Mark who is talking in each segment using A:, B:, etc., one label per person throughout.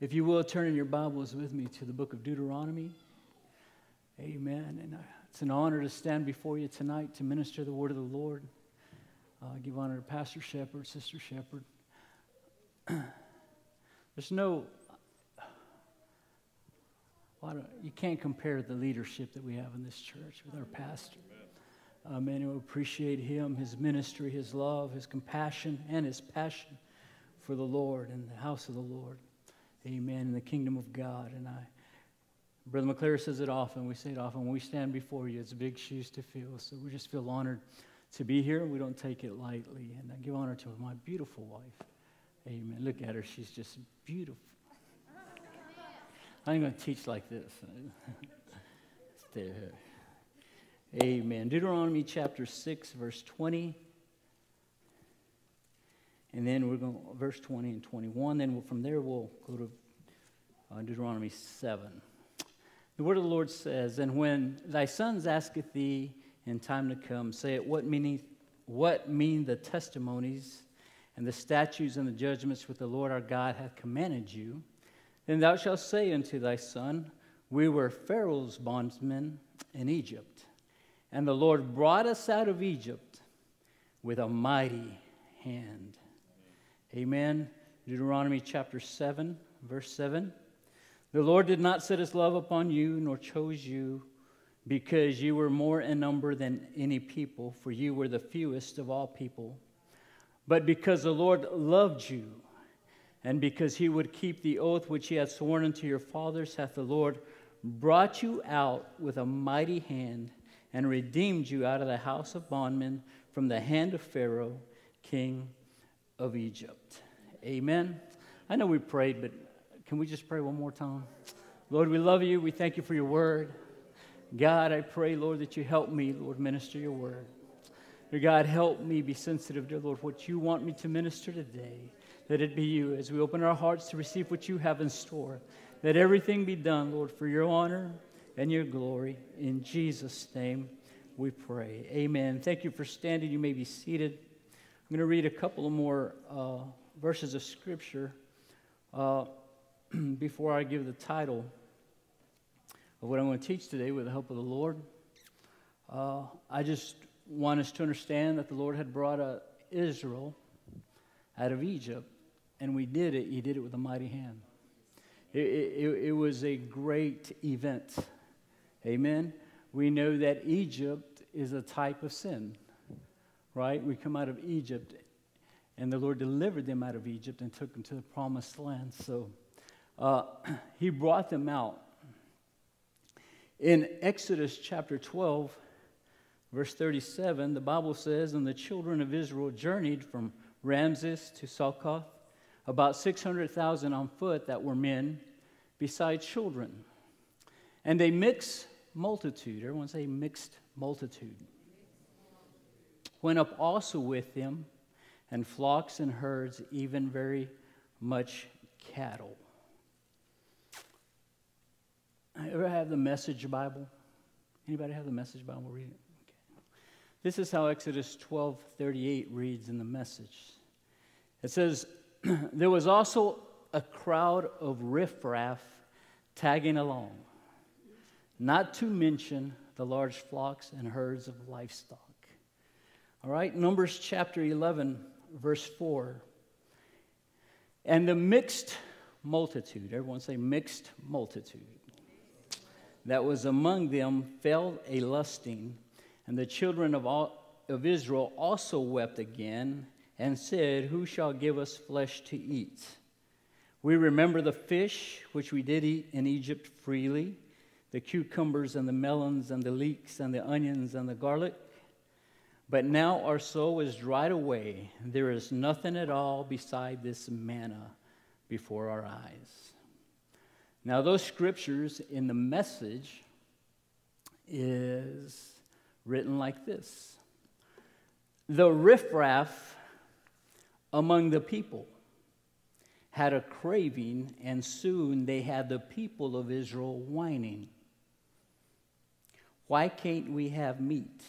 A: If you will, turn in your Bibles with me to the book of Deuteronomy. Amen. And uh, it's an honor to stand before you tonight to minister the word of the Lord. Uh, give honor to Pastor Shepherd, Sister Shepherd. There's no, well, you can't compare the leadership that we have in this church with our pastor. Amen. We appreciate him, his ministry, his love, his compassion, and his passion for the Lord and the house of the Lord. Amen. In the kingdom of God. And I, Brother McClure says it often. We say it often. When we stand before you, it's big shoes to fill. So we just feel honored to be here. We don't take it lightly. And I give honor to my beautiful wife. Amen. Look at her. She's just beautiful. I'm going to teach like this. Stay here. Amen. Deuteronomy chapter 6, verse 20. And then we're going to, verse 20 and 21. Then we'll, from there we'll go to uh, Deuteronomy 7. The word of the Lord says, And when thy sons asketh thee in time to come, say it, what, meaning, what mean the testimonies and the statutes and the judgments which the Lord our God hath commanded you? Then thou shalt say unto thy son, We were Pharaoh's bondsmen in Egypt and the Lord brought us out of Egypt with a mighty hand. Amen. Deuteronomy chapter 7, verse 7. The Lord did not set his love upon you, nor chose you, because you were more in number than any people, for you were the fewest of all people. But because the Lord loved you, and because he would keep the oath which he had sworn unto your fathers, hath the Lord brought you out with a mighty hand and redeemed you out of the house of bondmen from the hand of Pharaoh, king of Egypt. Amen. I know we prayed, but can we just pray one more time? Lord, we love you. We thank you for your word. God, I pray, Lord, that you help me, Lord, minister your word. Dear God, help me be sensitive, dear Lord, what you want me to minister today. That it be you as we open our hearts to receive what you have in store. That everything be done, Lord, for your honor and your glory. In Jesus' name we pray. Amen. Thank you for standing. You may be seated. I'm going to read a couple of more uh, verses of Scripture uh, before I give the title of what I'm going to teach today with the help of the Lord. Uh, I just want us to understand that the Lord had brought uh, Israel out of Egypt, and we did it. He did it with a mighty hand. It, it, it was a great event. Amen. We know that Egypt is a type of sin, right? We come out of Egypt, and the Lord delivered them out of Egypt and took them to the promised land. So uh, He brought them out. In Exodus chapter 12, verse 37, the Bible says, And the children of Israel journeyed from Ramses to Succoth, about 600,000 on foot that were men, besides children. And they mixed multitude. Everyone say mixed multitude. Went up also with them, and flocks and herds, even very much cattle. I Ever have the Message Bible? Anybody have the Message Bible? Read it. Okay. This is how Exodus 12 38 reads in the Message. It says, There was also a crowd of riffraff tagging along not to mention the large flocks and herds of livestock. All right, Numbers chapter 11, verse 4. And the mixed multitude, everyone say mixed multitude, that was among them fell a lusting, and the children of, all, of Israel also wept again and said, Who shall give us flesh to eat? We remember the fish which we did eat in Egypt freely the cucumbers and the melons and the leeks and the onions and the garlic. But now our soul is dried away. There is nothing at all beside this manna before our eyes. Now, those scriptures in the message is written like this The riffraff among the people had a craving, and soon they had the people of Israel whining. Why can't we have meat?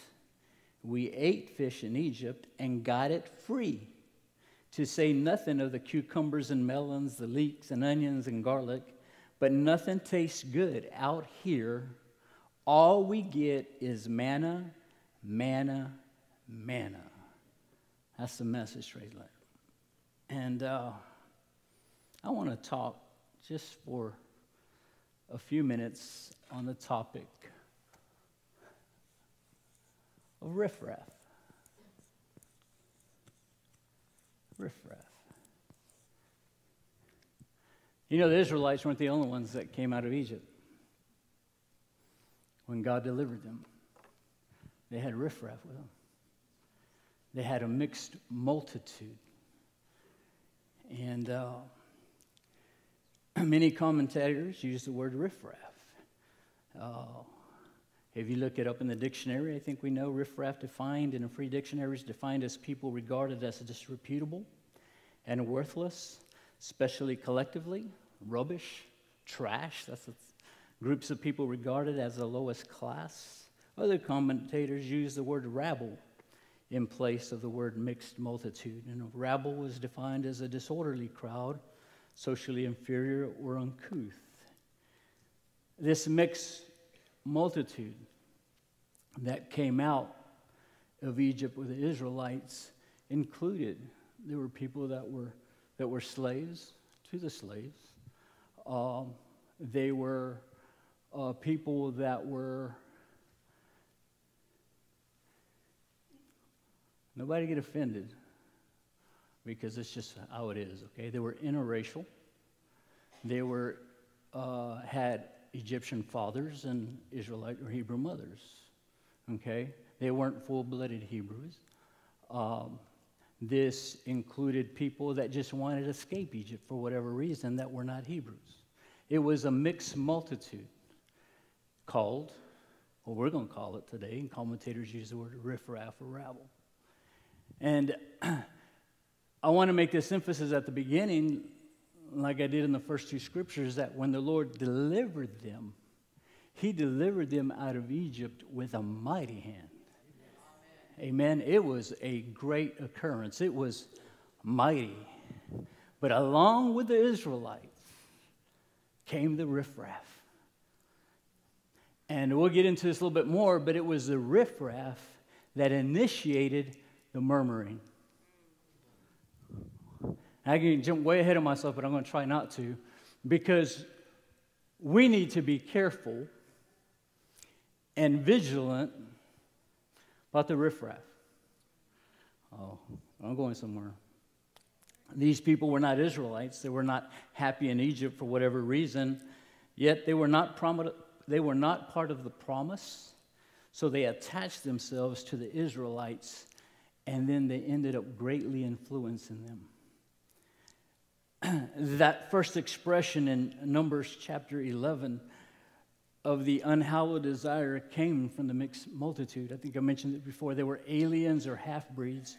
A: We ate fish in Egypt and got it free. to say nothing of the cucumbers and melons, the leeks and onions and garlic, but nothing tastes good out here. All we get is manna, manna, manna. That's the message right there. And uh, I want to talk just for a few minutes on the topic of riffraff. Riffraff. You know, the Israelites weren't the only ones that came out of Egypt when God delivered them. They had riffraff with them, they had a mixed multitude. And uh, many commentators use the word riffraff. Uh, if you look it up in the dictionary, I think we know riffraff defined in a free dictionary is defined as people regarded as disreputable and worthless, especially collectively, rubbish, trash. That's groups of people regarded as the lowest class. Other commentators use the word rabble in place of the word mixed multitude. And rabble was defined as a disorderly crowd, socially inferior or uncouth. This mixed multitude that came out of Egypt with the Israelites included there were people that were that were slaves to the slaves. Um, they were uh, people that were nobody get offended because it's just how it is. Okay, they were interracial. They were uh, had Egyptian fathers and Israelite or Hebrew mothers. Okay? They weren't full blooded Hebrews. Um, this included people that just wanted to escape Egypt for whatever reason that were not Hebrews. It was a mixed multitude called, well, we're going to call it today, and commentators use the word riffraff or rabble. And I want to make this emphasis at the beginning like I did in the first two scriptures, that when the Lord delivered them, He delivered them out of Egypt with a mighty hand. Amen. It was a great occurrence, it was mighty. But along with the Israelites came the riffraff. And we'll get into this a little bit more, but it was the riffraff that initiated the murmuring. I can jump way ahead of myself, but I'm going to try not to because we need to be careful and vigilant about the riffraff. Oh, I'm going somewhere. These people were not Israelites. They were not happy in Egypt for whatever reason, yet they were not, prom- they were not part of the promise. So they attached themselves to the Israelites, and then they ended up greatly influencing them. that first expression in Numbers chapter 11 of the unhallowed desire came from the mixed multitude. I think I mentioned it before. They were aliens or half breeds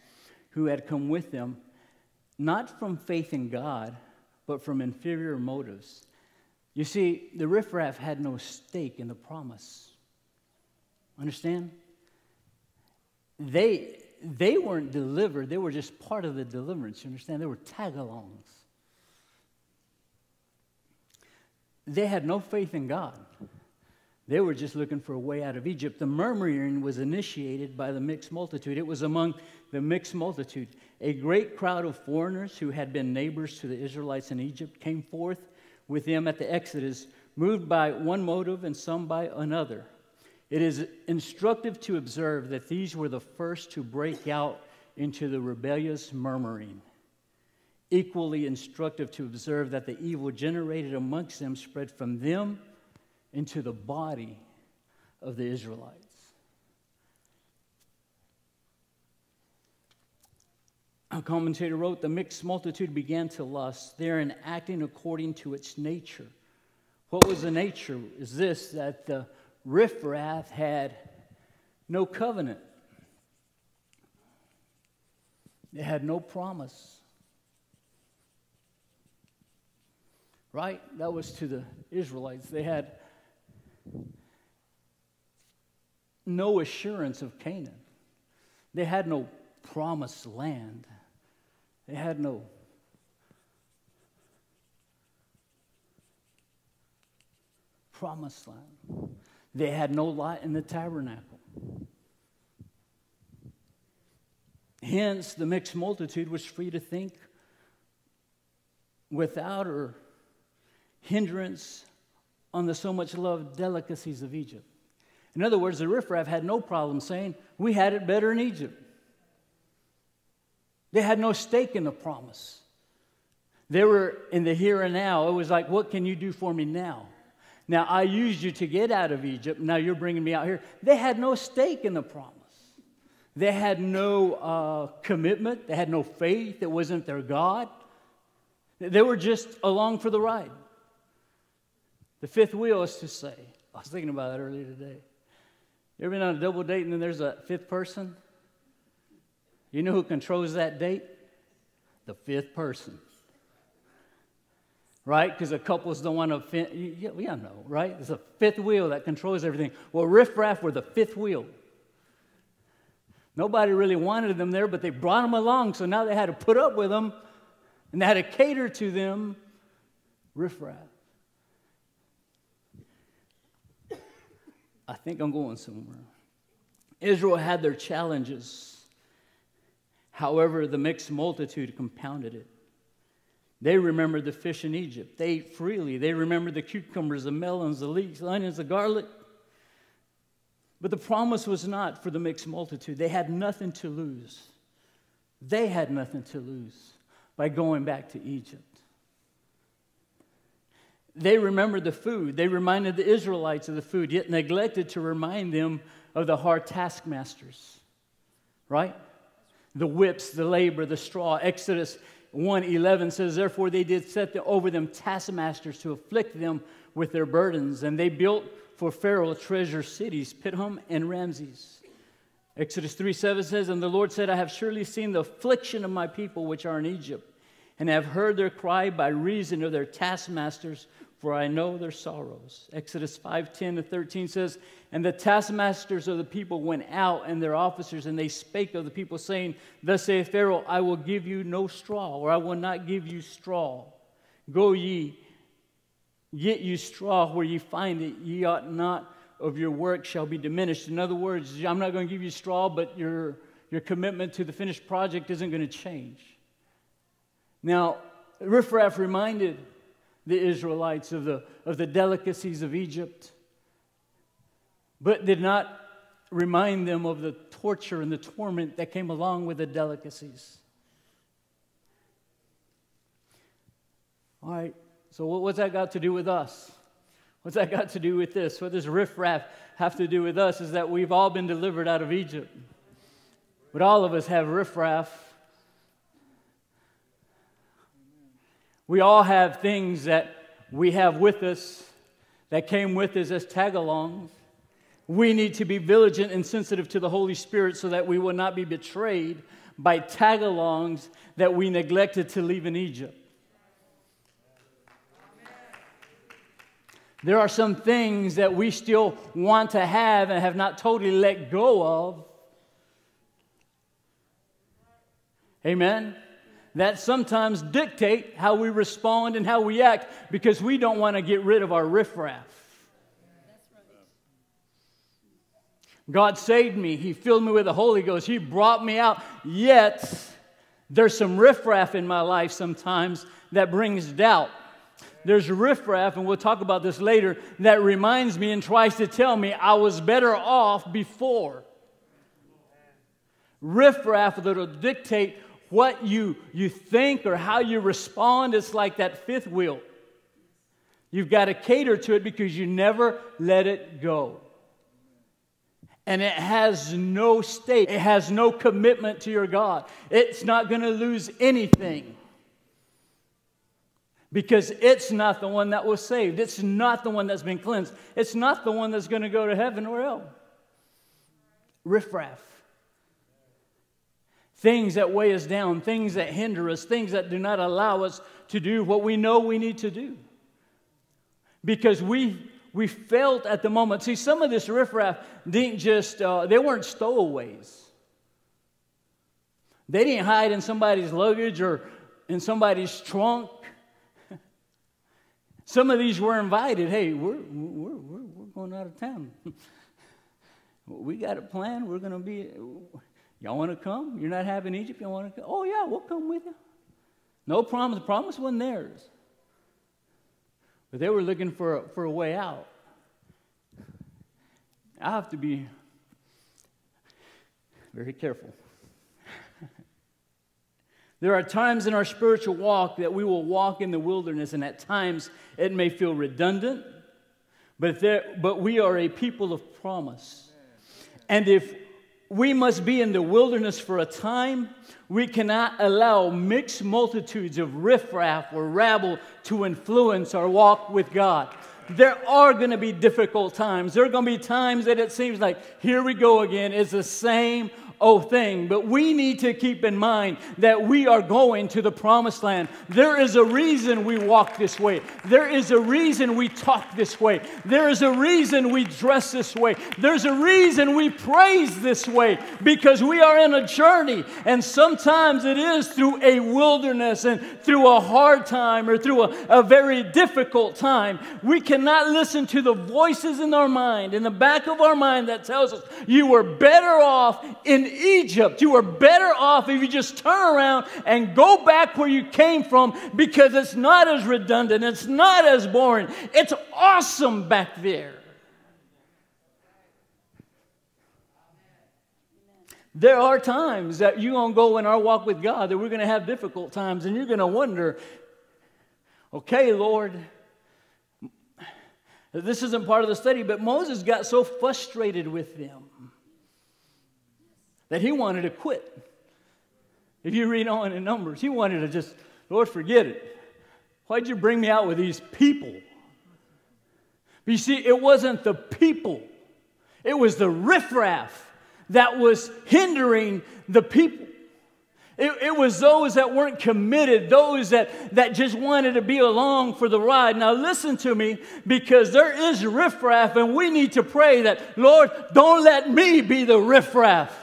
A: who had come with them, not from faith in God, but from inferior motives. You see, the riffraff had no stake in the promise. Understand? They, they weren't delivered, they were just part of the deliverance. You understand? They were tag alongs. They had no faith in God. They were just looking for a way out of Egypt. The murmuring was initiated by the mixed multitude. It was among the mixed multitude. A great crowd of foreigners who had been neighbors to the Israelites in Egypt came forth with them at the Exodus, moved by one motive and some by another. It is instructive to observe that these were the first to break out into the rebellious murmuring equally instructive to observe that the evil generated amongst them spread from them into the body of the Israelites. A commentator wrote The mixed multitude began to lust, therein acting according to its nature. What was the nature? Is this that the riffraff had no covenant, they had no promise. Right? That was to the Israelites. They had no assurance of Canaan, they had no promised land. They had no. Promised land. They had no light in the tabernacle. Hence, the mixed multitude was free to think without or hindrance on the so much loved delicacies of Egypt. In other words, the riffraff had no problem saying, We had it better in Egypt. They had no stake in the promise. They were in the here and now. It was like, What can you do for me now? Now, I used you to get out of Egypt. Now you're bringing me out here. They had no stake in the promise. They had no uh, commitment. They had no faith. It wasn't their God. They were just along for the ride. The fifth wheel is to say, I was thinking about that earlier today. You ever been on a double date and then there's a fifth person? You know who controls that date? The fifth person. Right? Because the couples don't want to offend. Yeah, we all know, right? There's a fifth wheel that controls everything. Well, riffraff were the fifth wheel. Nobody really wanted them there, but they brought them along, so now they had to put up with them and they had to cater to them. Riff I think I'm going somewhere. Israel had their challenges. However, the mixed multitude compounded it. They remembered the fish in Egypt. They ate freely. They remembered the cucumbers, the melons, the leeks, the onions, the garlic. But the promise was not for the mixed multitude. They had nothing to lose. They had nothing to lose by going back to Egypt. They remembered the food. They reminded the Israelites of the food, yet neglected to remind them of the hard taskmasters. Right? The whips, the labor, the straw. Exodus 1:11 says, Therefore they did set over them taskmasters to afflict them with their burdens, and they built for Pharaoh treasure cities, Pithom and Ramses. Exodus 3 7 says, And the Lord said, I have surely seen the affliction of my people which are in Egypt, and have heard their cry by reason of their taskmasters, for I know their sorrows. Exodus 5 10 to 13 says, And the taskmasters of the people went out, and their officers, and they spake of the people, saying, Thus saith Pharaoh, I will give you no straw, or I will not give you straw. Go ye Get you straw where ye find it, ye ought not of your work shall be diminished. In other words, I'm not going to give you straw, but your, your commitment to the finished project isn't going to change. Now, Riffraff reminded the Israelites of the, of the delicacies of Egypt, but did not remind them of the torture and the torment that came along with the delicacies. All right, so, what, what's that got to do with us? What's that got to do with this? What does riffraff have to do with us? Is that we've all been delivered out of Egypt. But all of us have riffraff. We all have things that we have with us that came with us as tagalongs. We need to be vigilant and sensitive to the Holy Spirit so that we will not be betrayed by tagalongs that we neglected to leave in Egypt. There are some things that we still want to have and have not totally let go of. Amen? That sometimes dictate how we respond and how we act because we don't want to get rid of our riffraff. God saved me. He filled me with the Holy Ghost. He brought me out. Yet, there's some riffraff in my life sometimes that brings doubt there's riffraff, and we'll talk about this later, that reminds me and tries to tell me I was better off before. Riffraff that'll dictate what you, you think or how you respond. is like that fifth wheel. You've got to cater to it because you never let it go. And it has no stake, it has no commitment to your God. It's not going to lose anything because it's not the one that was saved. It's not the one that's been cleansed. It's not the one that's going to go to heaven or hell. Riffraff. Things that weigh us down, things that hinder us, things that do not allow us to do what we know we need to do. Because we, we felt at the moment, see, some of this riffraff didn't just, uh, they weren't stowaways. They didn't hide in somebody's luggage or in somebody's trunk. Some of these were invited. Hey, we're, we're, we're, we're going out of town. we got a plan. We're going to be. Y'all want to come? You're not having Egypt? Y'all want to come? Oh, yeah, we'll come with you. No promise. The promise wasn't theirs. But they were looking for a, for a way out. I have to be very careful. there are times in our spiritual walk that we will walk in the wilderness, and at times it may feel redundant, but, there, but we are a people of promise. And if we must be in the wilderness for a time. We cannot allow mixed multitudes of riffraff or rabble to influence our walk with God. There are going to be difficult times. There are going to be times that it seems like, here we go again. It's the same oh thing. But we need to keep in mind that we are going to the promised land. There is a reason we walk this way. There is a reason we talk this way. There is a reason we dress this way. There's a reason we praise this way because we are in a journey. And sometimes it is through a wilderness and through a hard time or through a, a very difficult time. We cannot listen to the voices in our mind, in the back of our mind that tells us you were better off in Egypt. You are better off if you just turn around and go back where you came from because it's not as redundant, it's not as boring. It's awesome back there. There are times that you're going to go in our walk with God that we're going to have difficult times, and you're going to wonder, okay, Lord, this isn't part of the study, but Moses got so frustrated with them that he wanted to quit. If you read on in Numbers, he wanted to just, Lord, forget it. Why'd you bring me out with these people? But you see, it wasn't the people, it was the riffraff that was hindering the people. It, it, was those that weren't committed, those that, that just wanted to be along for the ride. Now, listen to me because there is riffraff, and we need to pray that, Lord, don't let me be the riffraff.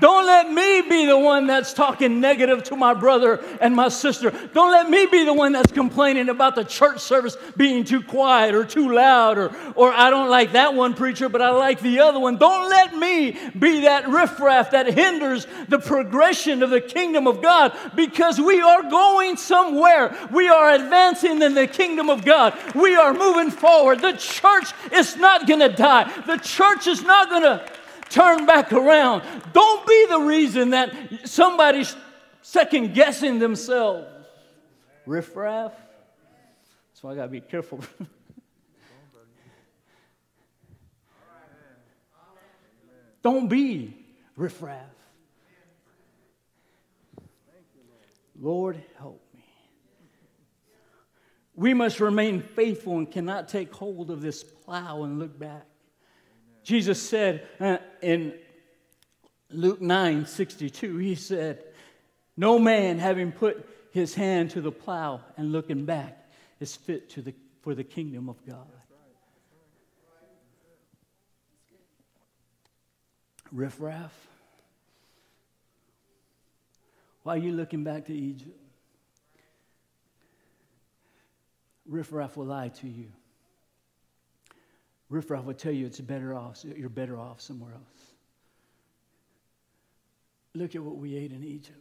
A: Don't let me be the one that's talking negative to my brother and my sister. Don't let me be the one that's complaining about the church service being too quiet or too loud or, or I don't like that one preacher, but I like the other one. Don't let me be that riffraff that hinders the progression of the kingdom of God because we are going somewhere. We are advancing in the kingdom of God. We are moving forward. The church is not going to die. The church is not going to turn back around. Don't be the reason that somebody's second guessing themselves. Riffraff. That's why I got to be careful. Don't be riffraff. Lord, help me. We must remain faithful and cannot take hold of this plow and look back. Jesus said uh, in Luke 9 62, he said, No man having put his hand to the plow and looking back is fit to the, for the kingdom of God. Riff raff. Why are you looking back to Egypt? Riff raff will lie to you. Riffraff will tell you it's better off, you're better off somewhere else. Look at what we ate in Egypt.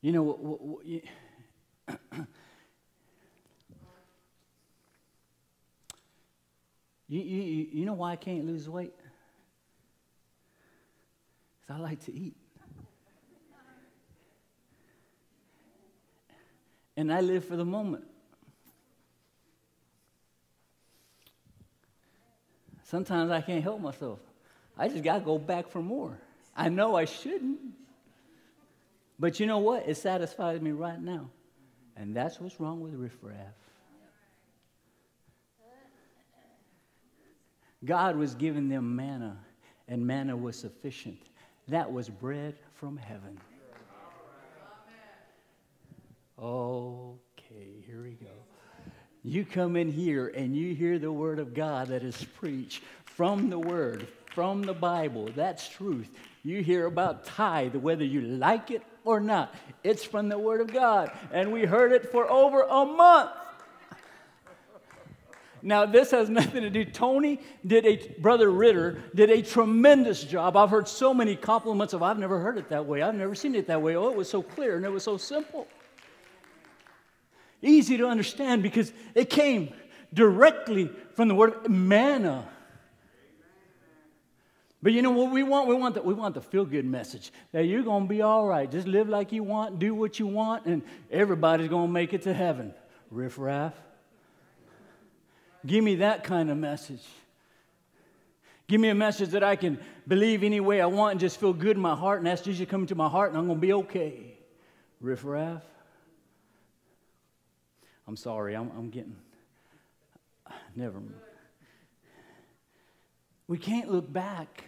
A: You know what? what, what you, you, you, you know why I can't lose weight? Because I like to eat. And I live for the moment. Sometimes I can't help myself. I just got to go back for more. I know I shouldn't. But you know what? It satisfies me right now. And that's what's wrong with riffraff. God was giving them manna, and manna was sufficient. That was bread from heaven. Okay, here we go. You come in here and you hear the word of God that is preached from the word, from the Bible. That's truth. you hear about tithe, whether you like it or not. It's from the Word of God. And we heard it for over a month. Now, this has nothing to do. Tony did a, Brother Ritter did a tremendous job. I've heard so many compliments of, I've never heard it that way. I've never seen it that way. Oh, it was so clear and it was so simple. Easy to understand because it came directly from the word manna. But you know what we want? We want the, we want the feel good message that you're going to be all right. Just live like you want, do what you want, and everybody's going to make it to heaven. Riff raff. Give me that kind of message. Give me a message that I can believe any way I want and just feel good in my heart and ask Jesus to come into my heart and I'm going to be okay. Riff raff. I'm sorry, I'm, I'm getting. Never. We can't look back.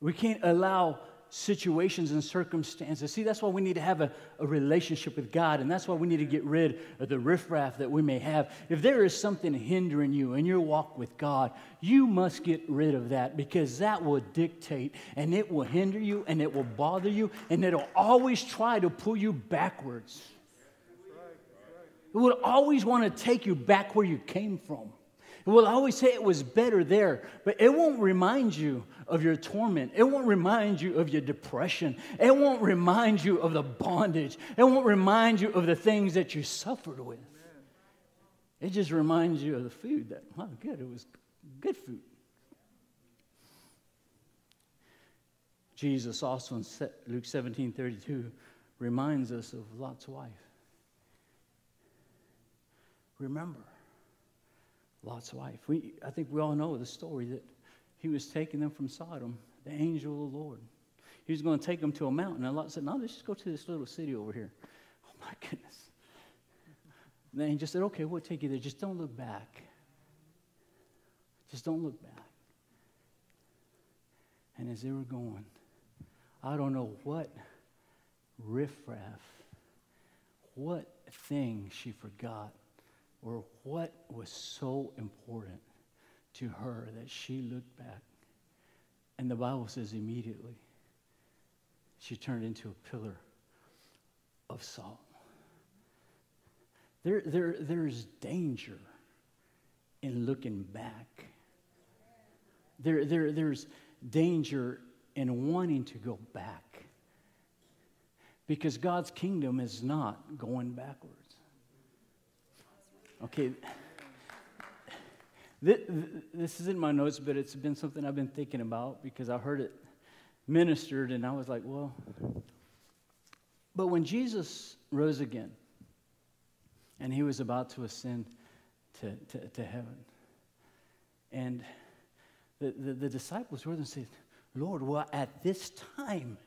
A: We can't allow situations and circumstances. See, that's why we need to have a, a relationship with God, and that's why we need to get rid of the riffraff that we may have. If there is something hindering you in your walk with God, you must get rid of that because that will dictate and it will hinder you and it will bother you and it'll always try to pull you backwards. It will always want to take you back where you came from. It will always say it was better there, but it won't remind you of your torment. It won't remind you of your depression. It won't remind you of the bondage. It won't remind you of the things that you suffered with. It just reminds you of the food that, wow, good, it was good food. Jesus also in Luke 17 32 reminds us of Lot's wife. Remember, Lot's wife. We, I think we all know the story that he was taking them from Sodom, the angel of the Lord. He was going to take them to a mountain. And Lot said, No, let's just go to this little city over here. Oh, my goodness. And then he just said, Okay, we'll take you there. Just don't look back. Just don't look back. And as they were going, I don't know what riffraff, what thing she forgot or what was so important to her that she looked back. And the Bible says immediately she turned into a pillar of salt. There, there, there's danger in looking back. There, there, there's danger in wanting to go back. Because God's kingdom is not going backwards. Okay. This isn't my notes, but it's been something I've been thinking about because I heard it ministered and I was like, well. But when Jesus rose again and he was about to ascend to, to, to heaven, and the, the, the disciples were and said, Lord, well, at this time,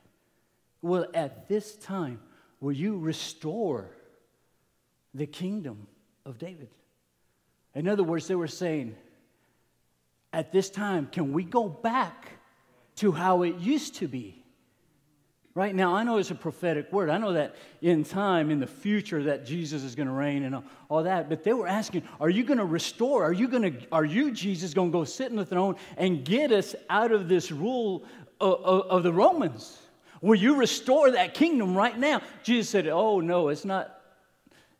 A: well, at this time, will you restore the kingdom of David. In other words, they were saying, at this time, can we go back to how it used to be? Right now, I know it's a prophetic word. I know that in time, in the future, that Jesus is going to reign and all, that. But they were asking, are you going to restore? Are you going to, are you, Jesus, going to go sit in the throne and get us out of this rule of, of, of the Romans? Will you restore that kingdom right now? Jesus said, oh, no, it's not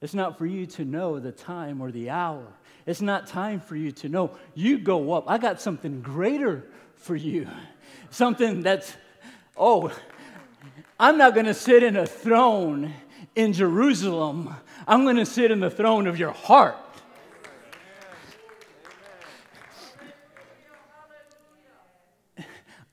A: it's not for you to know the time or the hour. It's not time for you to know. You go up. I got something greater for you. Something that's, oh, I'm not going to sit in a throne in Jerusalem. I'm going to sit in the throne of your heart.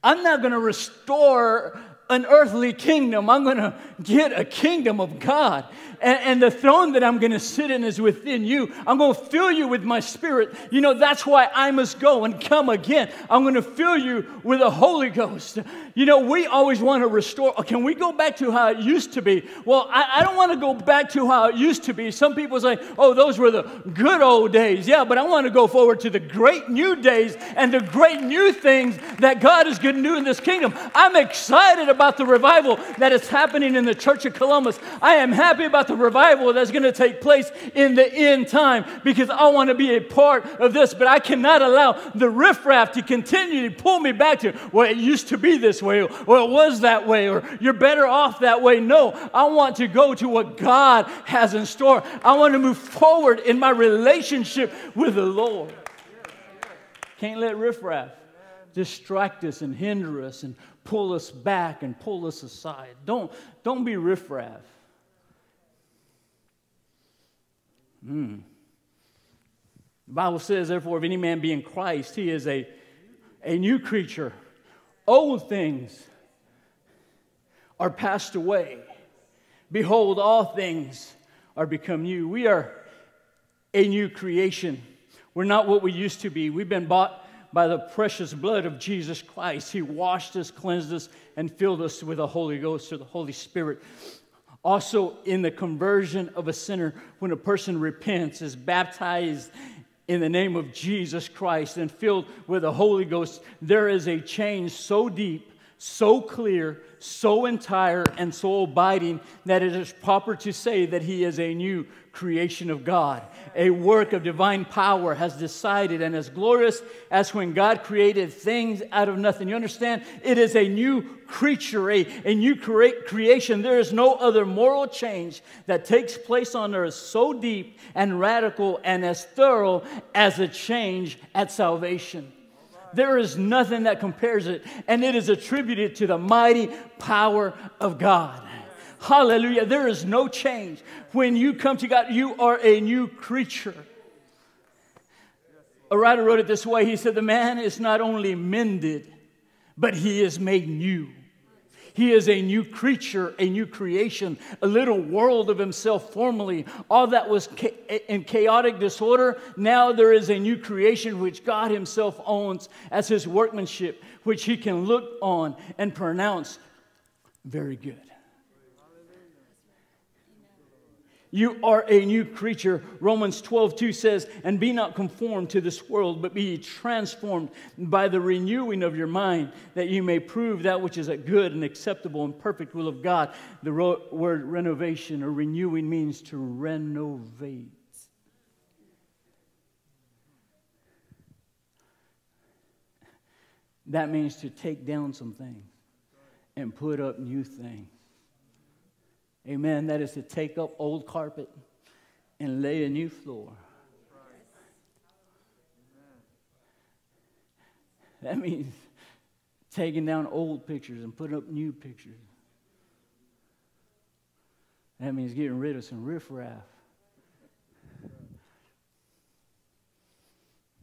A: I'm not going to restore an earthly kingdom. I'm going to get a kingdom of God and, and the throne that I'm going to sit in is within you. I'm going to fill you with my spirit. You know, that's why I must go and come again. I'm going to fill you with the Holy Ghost. You know, we always want to restore. Oh, can we go back to how it used to be? Well, I, I don't want to go back to how it used to be. Some people say, oh, those were the good old days. Yeah, but I want to go forward to the great new days and the great new things that God is going to do in this kingdom. I'm excited about about the revival that is happening in the Church of Columbus. I am happy about the revival that's going to take place in the end time because I want to be a part of this. But I cannot allow the riffraff to continue to pull me back to, well, it used to be this way, or it was that way, or you're better off that way. No, I want to go to what God has in store. I want to move forward in my relationship with the Lord. Can't let riffraff distract us and hinder us and pull us back and pull us aside. Don't, don't be riffraff. Hmm. The Bible says, therefore, if any man be in Christ, he is a, a new creature. Old things are passed away. Behold, all things are become new. We are a new creation. We're not what we used to be. We've been bought by the precious blood of Jesus Christ. He washed us, cleansed us, and filled us with the Holy Ghost or the Holy Spirit. Also, in the conversion of a sinner, when a person repents, is baptized in the name of Jesus Christ, and filled with the Holy Ghost, there is a change so deep, so clear, so entire, and so abiding that it is proper to say that he is a new creation of God. A work of divine power has decided, and as glorious as when God created things out of nothing. You understand? It is a new creature, a, a new cre- creation. There is no other moral change that takes place on earth so deep and radical and as thorough as a change at salvation. There is nothing that compares it, and it is attributed to the mighty power of God. Hallelujah. There is no change. When you come to God, you are a new creature. A writer wrote it this way He said, The man is not only mended, but he is made new. He is a new creature, a new creation, a little world of himself formerly. All that was in chaotic disorder, now there is a new creation which God himself owns as his workmanship, which he can look on and pronounce very good. You are a new creature. Romans 12, 2 says, And be not conformed to this world, but be transformed by the renewing of your mind, that you may prove that which is a good and acceptable and perfect will of God. The word renovation or renewing means to renovate. That means to take down some things and put up new things. Amen. That is to take up old carpet and lay a new floor. That means taking down old pictures and putting up new pictures. That means getting rid of some riffraff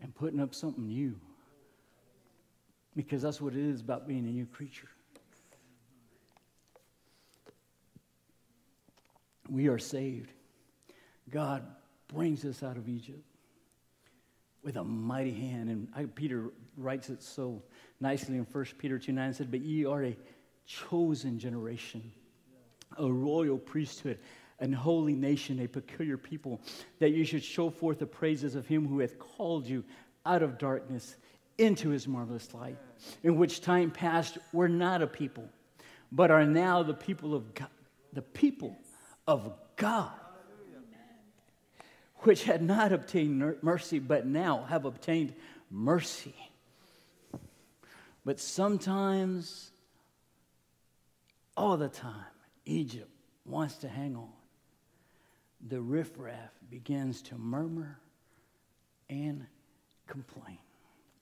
A: and putting up something new. Because that's what it is about being a new creature. We are saved. God brings us out of Egypt with a mighty hand. And I, Peter writes it so nicely in 1 Peter 2 9 said, But ye are a chosen generation, a royal priesthood, an holy nation, a peculiar people, that you should show forth the praises of him who hath called you out of darkness into his marvelous light, in which time past were not a people, but are now the people of God, the people of God, which had not obtained mercy, but now have obtained mercy. But sometimes, all the time, Egypt wants to hang on. The riffraff begins to murmur and complain.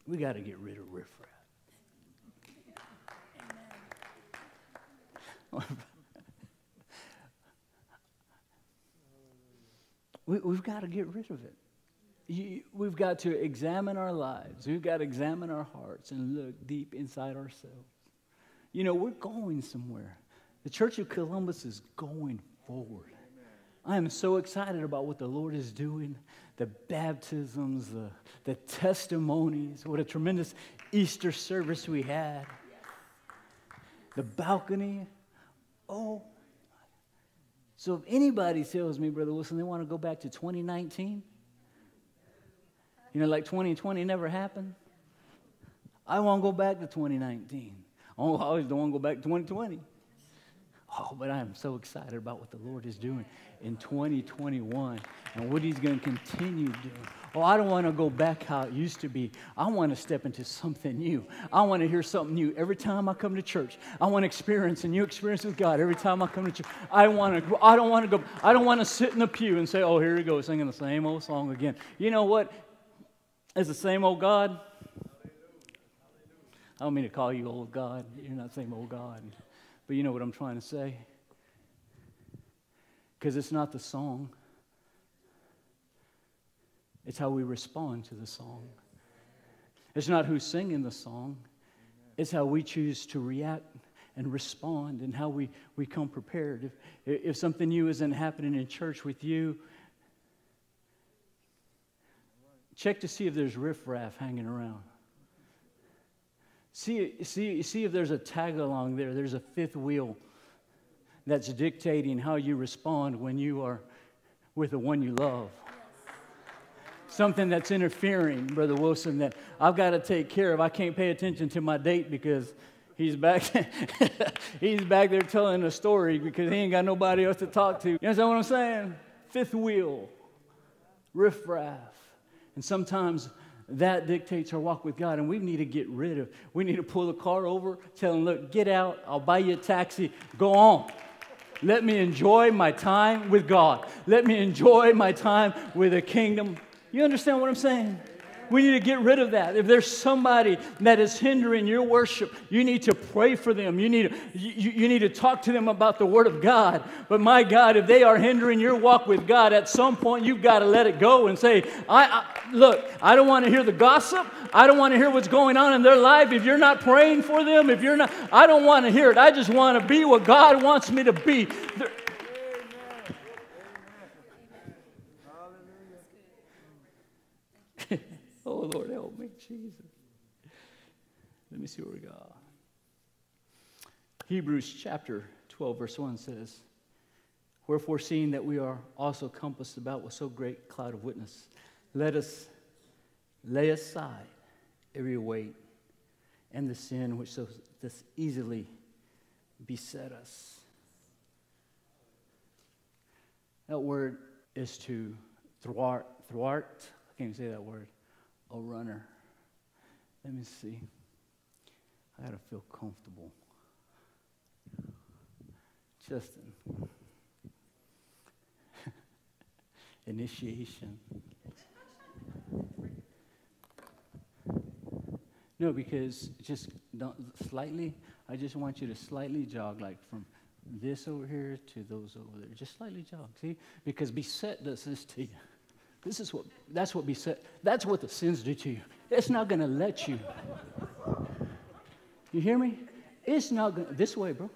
A: We got to get rid of riffraff. We, have got to get rid of it. You, we've got to examine our lives. We've got to examine our hearts and look deep inside ourselves. You know, we're going somewhere. The Church of Columbus is going forward. I am so excited about what the Lord is doing the baptisms, the, the testimonies. What a tremendous Easter service we had. The balcony. Oh, so if anybody tells me, Brother Wilson, they want to go back to 2019, you know, like 2020 never happened, I won't go back to 2019. Oh, I always don't want to go back to 2020. Oh, but I am so excited about what the Lord is doing in 2021 and what He's going to continue doing. Oh, I don't want to go back how it used to be. I want to step into something new. I want to hear something new every time I come to church. I want to experience a new experience with God every time I come to church. I want to. I don't want to go. I don't want to sit in the pew and say, "Oh, here we go, singing the same old song again." You know what? It's the same old God. I don't mean to call you old God. You're not the same old God. But you know what I'm trying to say? Because it's not the song, it's how we respond to the song. It's not who's singing the song, it's how we choose to react and respond and how we, we come prepared. If, if something new isn't happening in church with you, check to see if there's riffraff hanging around. See, see, see if there's a tag along there, there's a fifth wheel that's dictating how you respond when you are with the one you love. Something that's interfering, Brother Wilson, that I've got to take care of. I can't pay attention to my date because he's back he's back there telling a story because he ain't got nobody else to talk to. You understand what I'm saying? Fifth wheel, riffraff. And sometimes that dictates our walk with God, and we need to get rid of. We need to pull the car over, tell them, "Look, get out. I'll buy you a taxi. Go on. Let me enjoy my time with God. Let me enjoy my time with the kingdom." You understand what I'm saying? We need to get rid of that. If there's somebody that is hindering your worship, you need to pray for them. You need, to, you, you need to talk to them about the Word of God. But my God, if they are hindering your walk with God, at some point you've got to let it go and say, I, I look, I don't want to hear the gossip. I don't want to hear what's going on in their life. If you're not praying for them, if you're not, I don't want to hear it. I just want to be what God wants me to be. There, Oh, Lord, help me, Jesus. Let me see where we go. Hebrews chapter 12, verse 1 says, Wherefore, seeing that we are also compassed about with so great a cloud of witness, let us lay aside every weight and the sin which so easily beset us. That word is to thwart, thwart. I can't even say that word a runner. Let me see. I got to feel comfortable. Justin. Initiation. No, because just slightly, I just want you to slightly jog, like from this over here to those over there. Just slightly jog, see? Because beset does this to you. This is what, that's what beset, that's what the sins do to you. It's not going to let you. You hear me? It's not going to, this way, bro.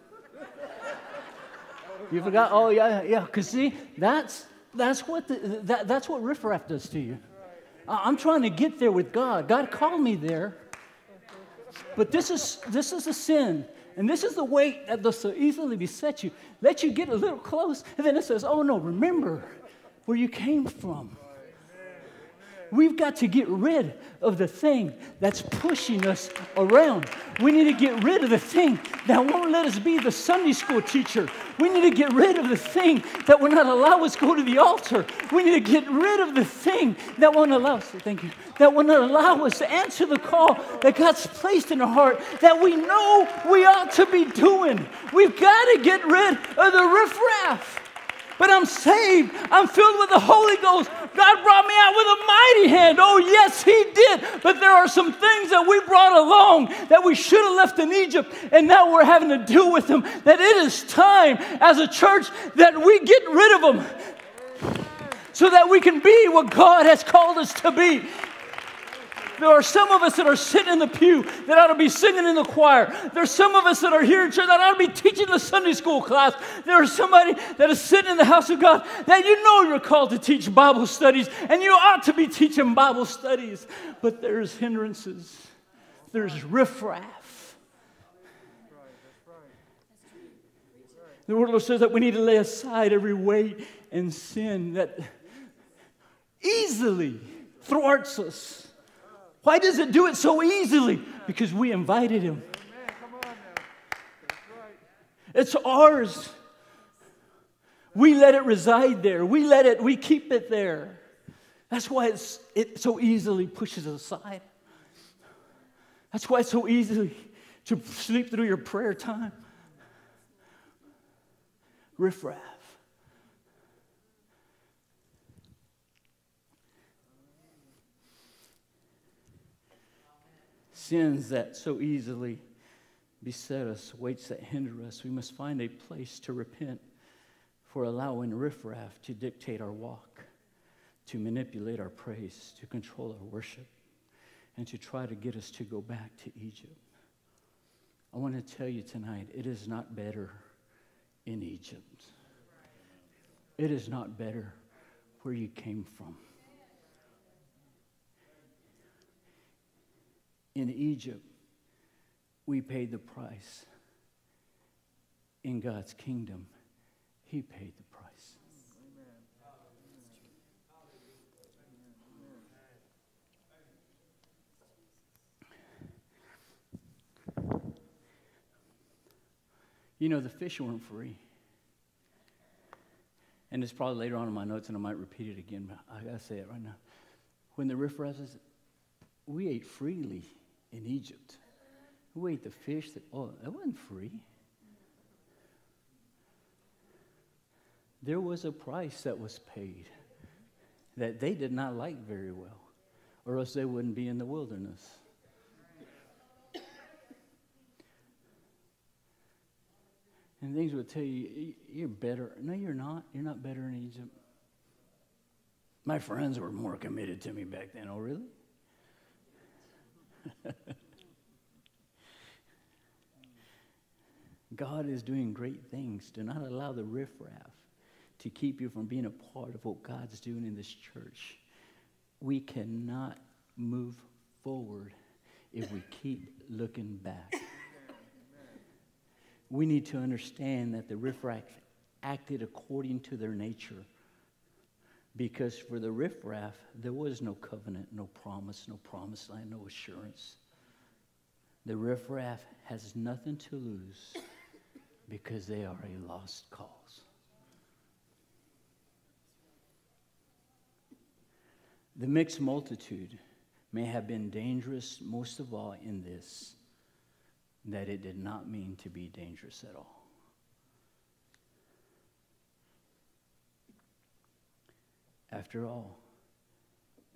A: You forgot? Oh, yeah, yeah. Because see, that's, that's, what the, that, that's what riffraff does to you. I'm trying to get there with God. God called me there. But this is, this is a sin. And this is the weight that does so easily beset you. Let you get a little close. And then it says, oh no, remember where you came from. We've got to get rid of the thing that's pushing us around. We need to get rid of the thing that won't let us be the Sunday school teacher. We need to get rid of the thing that will not allow us to go to the altar. We need to get rid of the thing that won't allow us, thank you, that will not allow us to answer the call that God's placed in our heart that we know we ought to be doing. We've got to get rid of the riffraff but I'm saved. I'm filled with the Holy Ghost. God brought me out with a mighty hand. Oh, yes, He did. But there are some things that we brought along that we should have left in Egypt, and now we're having to deal with them. That it is time as a church that we get rid of them so that we can be what God has called us to be. There are some of us that are sitting in the pew that ought to be singing in the choir. There's some of us that are here in church that ought to be teaching the Sunday school class. There's somebody that is sitting in the house of God that you know you're called to teach Bible studies, and you ought to be teaching Bible studies. But there's hindrances, there's riffraff. The word says that we need to lay aside every weight and sin that easily thwarts us. Why does it do it so easily? Because we invited him. It's ours. We let it reside there. We let it, we keep it there. That's why it so easily pushes aside. That's why it's so easy to sleep through your prayer time. Riffraff. Sins that so easily beset us, weights that hinder us, we must find a place to repent for allowing riffraff to dictate our walk, to manipulate our praise, to control our worship, and to try to get us to go back to Egypt. I want to tell you tonight it is not better in Egypt. It is not better where you came from. In Egypt, we paid the price. In God's kingdom, He paid the price. You know, the fish weren't free. And it's probably later on in my notes, and I might repeat it again, but I gotta say it right now. When the riffraff says, we ate freely in Egypt. Who ate the fish that, oh, that wasn't free. There was a price that was paid that they did not like very well, or else they wouldn't be in the wilderness. And things would tell you, you're better. No, you're not. You're not better in Egypt. My friends were more committed to me back then. Oh, really? God is doing great things. Do not allow the riffraff to keep you from being a part of what God's doing in this church. We cannot move forward if we keep looking back. We need to understand that the riffraff acted according to their nature. Because for the riffraff, there was no covenant, no promise, no promise line, no assurance. The riffraff has nothing to lose because they are a lost cause. The mixed multitude may have been dangerous most of all in this that it did not mean to be dangerous at all. After all,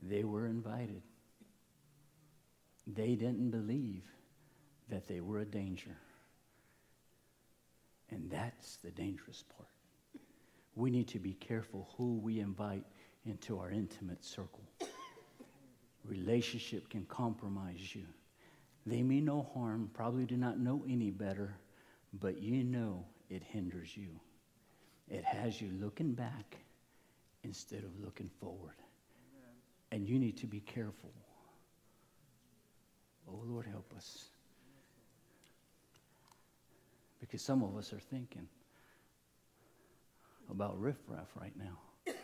A: they were invited. They didn't believe that they were a danger. And that's the dangerous part. We need to be careful who we invite into our intimate circle. Relationship can compromise you. They mean no harm, probably do not know any better, but you know it hinders you. It has you looking back instead of looking forward. And you need to be careful. Oh, Lord, help us. Because some of us are thinking about riffraff right now. Let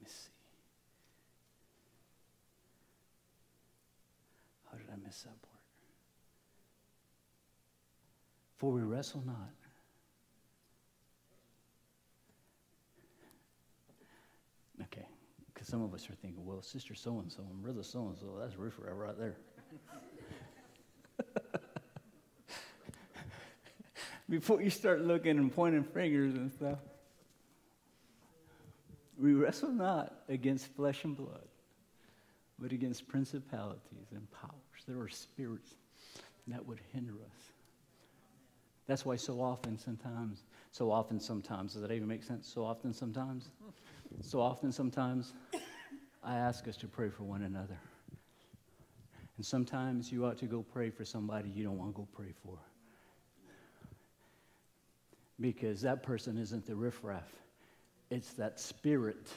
A: me see. How did I miss that part? For we wrestle not. Okay, because some of us are thinking, well, sister so and so and brother so and so, that's riffraff right there. Before you start looking and pointing fingers and stuff, we wrestle not against flesh and blood, but against principalities and powers. There are spirits that would hinder us. That's why so often, sometimes, so often, sometimes, does that even make sense? So often, sometimes, so often, sometimes, I ask us to pray for one another. And sometimes you ought to go pray for somebody you don't want to go pray for. Because that person isn't the riffraff, it's that spirit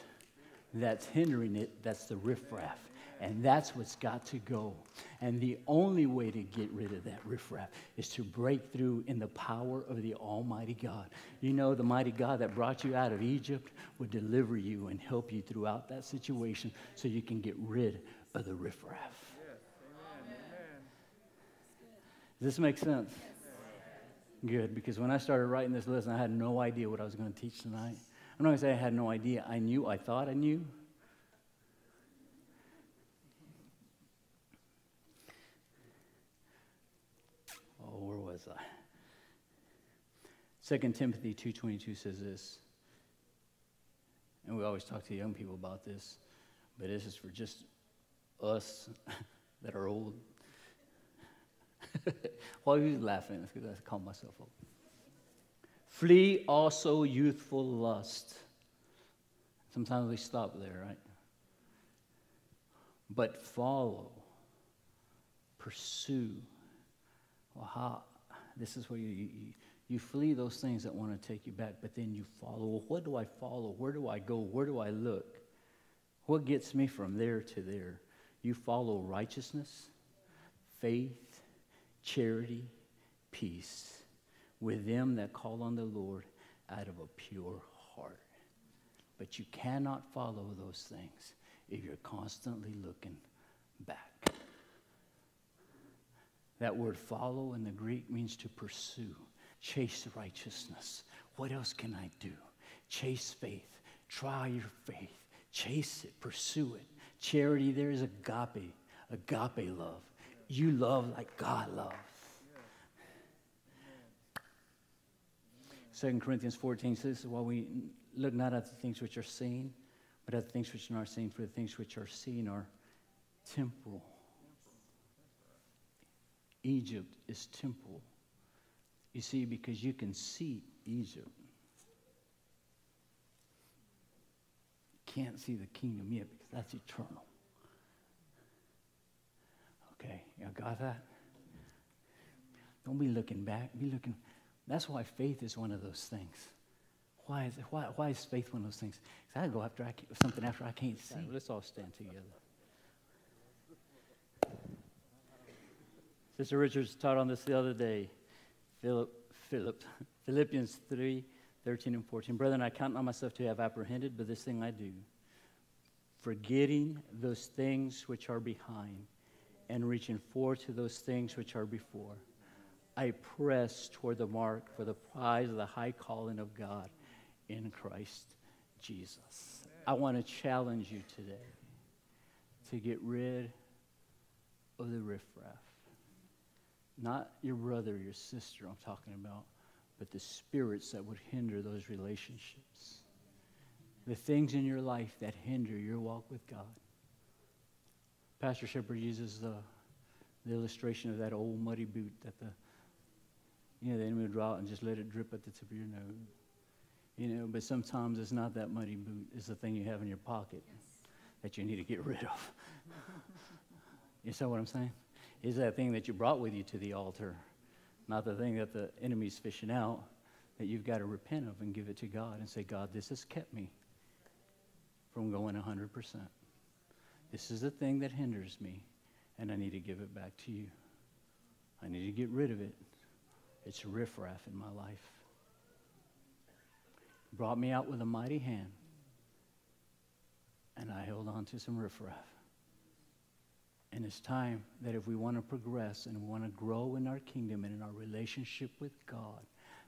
A: that's hindering it that's the riffraff. And that's what's got to go. And the only way to get rid of that riffraff is to break through in the power of the Almighty God. You know, the mighty God that brought you out of Egypt would deliver you and help you throughout that situation so you can get rid of the riffraff. Does this make sense? Good, because when I started writing this lesson, I had no idea what I was going to teach tonight. I'm not going to say I had no idea. I knew, I thought I knew. Oh, where was I? 2 Timothy 2.22 says this, and we always talk to young people about this, but this is for just us that are old. Why are you laughing? Because I call myself up. Flee also youthful lust. Sometimes we stop there, right? But follow, pursue. Well, how? This is where you, you, you flee those things that want to take you back, but then you follow. Well, what do I follow? Where do I go? Where do I look? What gets me from there to there? You follow righteousness, faith, charity, peace with them that call on the Lord out of a pure heart. But you cannot follow those things if you're constantly looking back. That word follow in the Greek means to pursue, chase righteousness. What else can I do? Chase faith, try your faith, chase it, pursue it. Charity, there is agape, agape love. You love like God loves. 2 Corinthians 14 says, While we look not at the things which are seen, but at the things which are not seen, for the things which are seen are temporal. Egypt is temporal. You see, because you can see Egypt. Can't see the kingdom yet because that's eternal. Okay, you got that? Don't be looking back. Be looking. That's why faith is one of those things. Why is, it, why, why is faith one of those things? Because I go after I something after I can't see. Let's all stand together. Sister Richards taught on this the other day. Philip, Philip, Philippians 3, 13 and 14. Brethren, I count not myself to have apprehended, but this thing I do, forgetting those things which are behind and reaching forward to those things which are before. I press toward the mark for the prize of the high calling of God in Christ Jesus. I want to challenge you today to get rid of the riffraff. Not your brother, your sister, I'm talking about, but the spirits that would hinder those relationships. The things in your life that hinder your walk with God. Pastor Shepard uses the, the illustration of that old muddy boot that the you know, the enemy would draw it and just let it drip at the tip of your nose. You know, but sometimes it's not that muddy boot, it's the thing you have in your pocket yes. that you need to get rid of. you see what I'm saying? Is that thing that you brought with you to the altar, not the thing that the enemy's fishing out, that you've got to repent of and give it to God and say, God, this has kept me from going 100%. This is the thing that hinders me, and I need to give it back to you. I need to get rid of it. It's riffraff in my life. Brought me out with a mighty hand, and I held on to some riffraff. And it's time that if we want to progress and want to grow in our kingdom and in our relationship with God,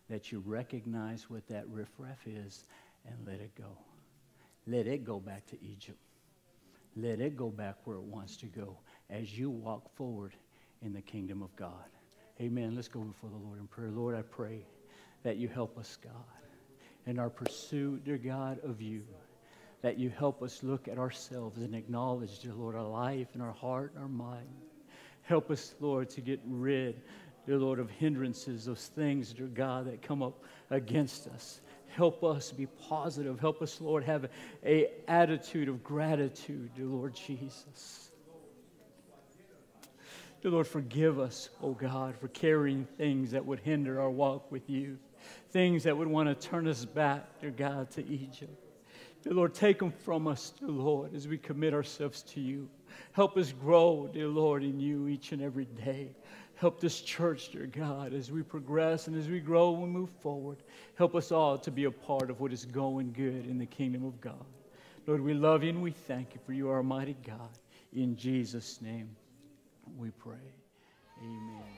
A: that you recognize what that riffraff is and let it go. Let it go back to Egypt. Let it go back where it wants to go as you walk forward in the kingdom of God. Amen. Let's go before the Lord in prayer. Lord, I pray that you help us, God, in our pursuit, dear God, of you. That you help us look at ourselves and acknowledge, dear Lord, our life and our heart and our mind. Help us, Lord, to get rid, dear Lord, of hindrances, those things, dear God, that come up against us. Help us be positive. Help us, Lord, have a attitude of gratitude, dear Lord Jesus. Dear Lord, forgive us, oh God, for carrying things that would hinder our walk with you, things that would want to turn us back, dear God, to Egypt. Dear Lord, take them from us, dear Lord, as we commit ourselves to you. Help us grow, dear Lord, in you each and every day. Help this church, dear God, as we progress and as we grow and move forward. Help us all to be a part of what is going good in the kingdom of God. Lord, we love you and we thank you for you are mighty God. In Jesus' name we pray. Amen.